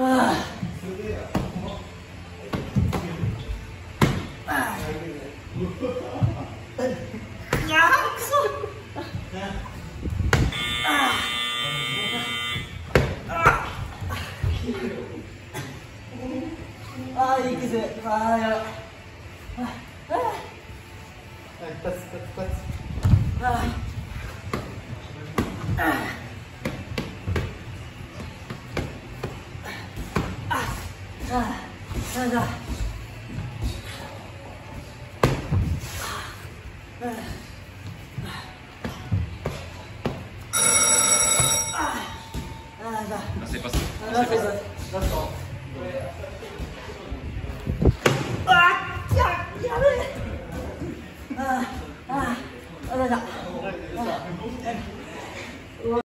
Ah. Ah, iyi güzel. Ah, ya. Ah, ah. Bas, bas, bas. Ah. Ah. ああああ